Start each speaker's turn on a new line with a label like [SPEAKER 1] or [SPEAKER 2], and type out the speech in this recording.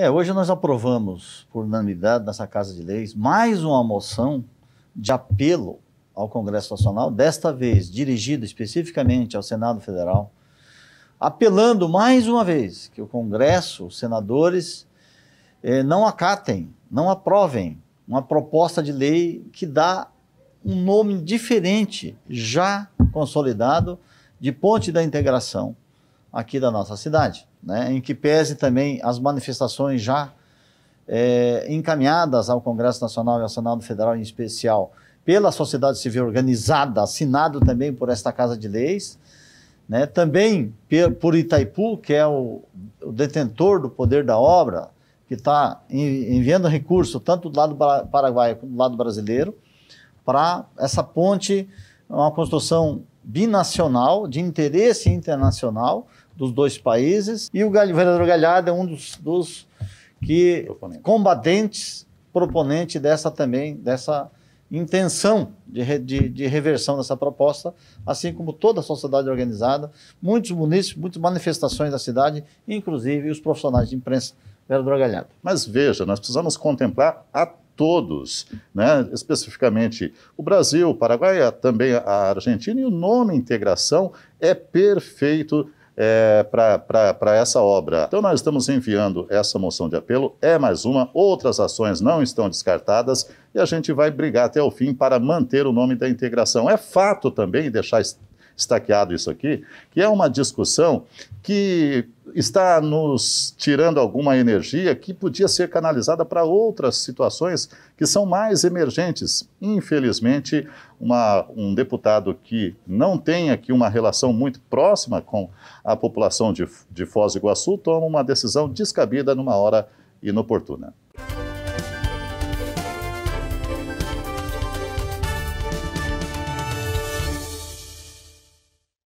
[SPEAKER 1] É, hoje nós aprovamos, por unanimidade, nessa Casa de Leis, mais uma moção de apelo ao Congresso Nacional, desta vez dirigida especificamente ao Senado Federal, apelando mais uma vez que o Congresso, os senadores, eh, não acatem, não aprovem uma proposta de lei que dá um nome diferente, já consolidado, de Ponte da Integração aqui da nossa cidade, né? em que pese também as manifestações já é, encaminhadas ao Congresso Nacional e ao Senado Federal em especial pela sociedade civil organizada, assinado também por esta Casa de Leis, né? também por Itaipu, que é o, o detentor do poder da obra, que está enviando recurso tanto do lado paraguaio quanto do lado brasileiro, para essa ponte, uma construção binacional, de interesse internacional dos dois países, e o vereador Galhardo é um dos, dos que Proponente. combatentes, proponente dessa também, dessa intenção de, de, de, reversão dessa proposta, assim como toda a sociedade organizada, muitos municípios, muitas manifestações da cidade, inclusive os profissionais de imprensa vereador Galhardo.
[SPEAKER 2] Mas veja, nós precisamos contemplar a todos, né? especificamente o Brasil, o Paraguai, também a Argentina, e o nome integração é perfeito é, para essa obra. Então, nós estamos enviando essa moção de apelo, é mais uma, outras ações não estão descartadas e a gente vai brigar até o fim para manter o nome da integração. É fato também, deixar estaqueado isso aqui, que é uma discussão que está nos tirando alguma energia que podia ser canalizada para outras situações que são mais emergentes. Infelizmente, uma, um deputado que não tem aqui uma relação muito próxima com a população de, de Foz do Iguaçu toma uma decisão descabida numa hora inoportuna.